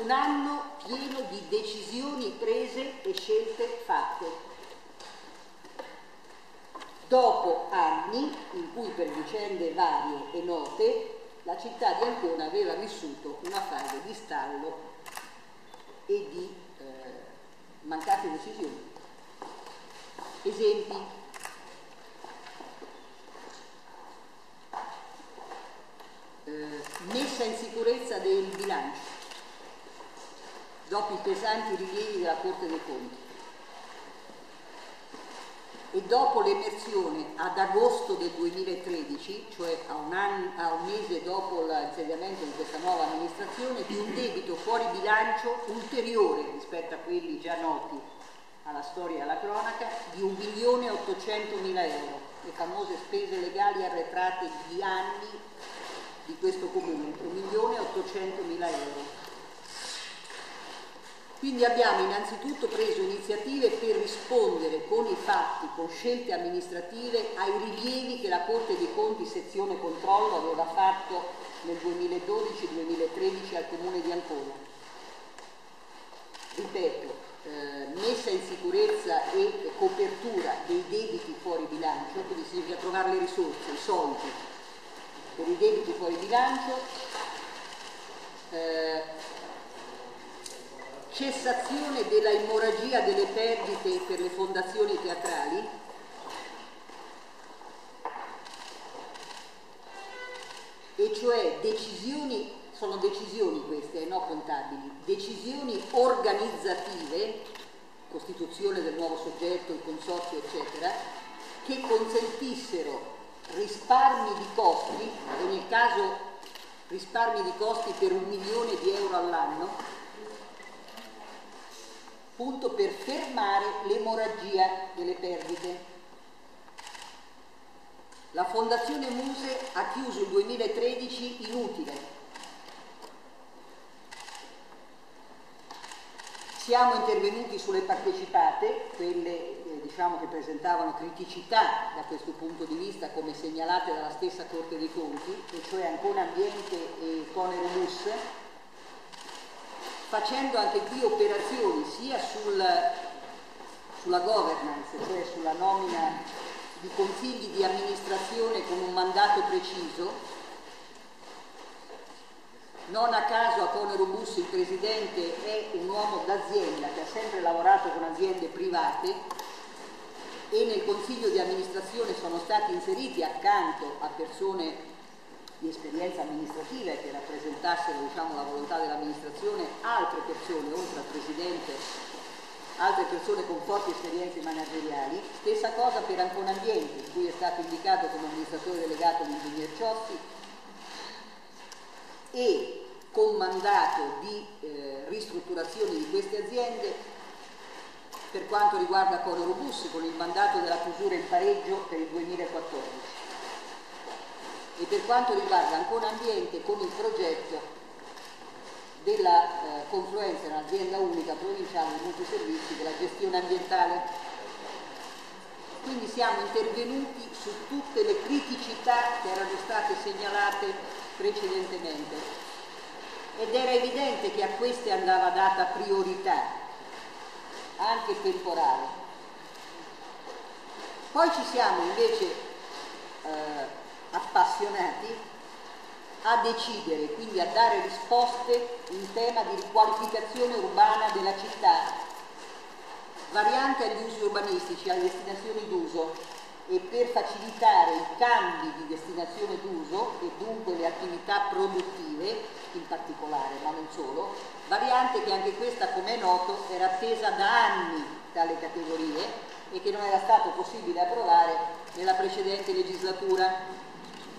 un anno pieno di decisioni prese e scelte fatte. Dopo anni in cui per vicende varie e note la città di Ancona aveva vissuto una fase di stallo e di eh, mancate decisioni. Esempi. Eh, messa in sicurezza del bilancio dopo i pesanti rilievi della Corte dei Conti e dopo l'emersione ad agosto del 2013, cioè a un, anno, a un mese dopo l'insediamento di questa nuova amministrazione, di un debito fuori bilancio ulteriore rispetto a quelli già noti alla storia e alla cronaca, di 1.800.000 euro, le famose spese legali arretrate di anni di questo comune, 1.800.000 euro. Quindi abbiamo innanzitutto preso iniziative per rispondere con i fatti, con scelte amministrative ai rilievi che la Corte dei Conti sezione controllo aveva fatto nel 2012-2013 al Comune di Ancona. Ripeto, eh, messa in sicurezza e copertura dei debiti fuori bilancio, quindi significa trovare le risorse, i soldi per i debiti fuori bilancio, eh, cessazione della emorragia delle perdite per le fondazioni teatrali, e cioè decisioni, sono decisioni queste, eh, no contabili, decisioni organizzative, costituzione del nuovo soggetto, il consorzio, eccetera, che consentissero risparmi di costi, nel caso risparmi di costi per un milione di euro all'anno, appunto per fermare l'emorragia delle perdite. La Fondazione Muse ha chiuso il 2013 inutile. Siamo intervenuti sulle partecipate, quelle eh, diciamo, che presentavano criticità da questo punto di vista come segnalate dalla stessa Corte dei Conti, e cioè Ancona Ambiente e Conero Mus, facendo anche qui operazioni sia sul, sulla governance, cioè sulla nomina di consigli di amministrazione con un mandato preciso. Non a caso a Conero Bus il presidente è un uomo d'azienda che ha sempre lavorato con aziende private e nel consiglio di amministrazione sono stati inseriti accanto a persone di esperienza amministrativa e che rappresentassero diciamo, la volontà dell'amministrazione altre persone, oltre al Presidente, altre persone con forti esperienze manageriali. Stessa cosa per Ancona Ambiente, in cui è stato indicato come amministratore delegato l'ingegner Ciossi e con mandato di eh, ristrutturazione di queste aziende per quanto riguarda Coro Robussi con il mandato della chiusura in pareggio per il 2014 e per quanto riguarda ancora ambiente con il progetto della eh, confluenza in unica provinciale di multiservizi della gestione ambientale. Quindi siamo intervenuti su tutte le criticità che erano state segnalate precedentemente ed era evidente che a queste andava data priorità, anche temporale. Poi ci siamo invece eh, appassionati a decidere, quindi a dare risposte in tema di riqualificazione urbana della città, variante agli usi urbanistici, alle destinazioni d'uso e per facilitare i cambi di destinazione d'uso e dunque le attività produttive in particolare, ma non solo, variante che anche questa, come è noto, era attesa da anni dalle categorie e che non era stato possibile approvare nella precedente legislatura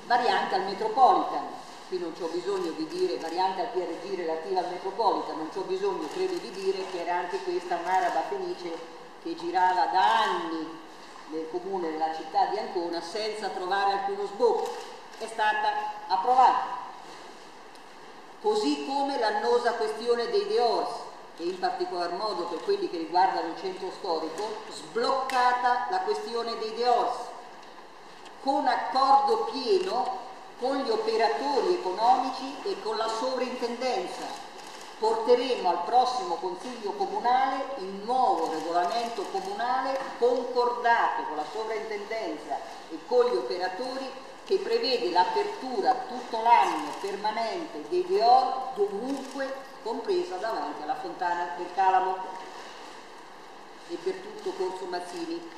variante al Metropolitan, qui non c'ho bisogno di dire variante al PRG relativa al Metropolitan, non c'ho bisogno, credo di dire che era anche questa un'araba felice che girava da anni nel comune della città di Ancona senza trovare alcuno sbocco, è stata approvata. Così come l'annosa questione dei Deors, e in particolar modo per quelli che riguardano il centro storico, sbloccata la questione dei Deors, con accordo pieno con gli operatori economici e con la sovrintendenza porteremo al prossimo Consiglio Comunale il nuovo regolamento comunale concordato con la sovrintendenza e con gli operatori che prevede l'apertura tutto l'anno permanente dei DEOR dovunque, compresa davanti alla fontana del Calamo e per tutto Corso Mazzini.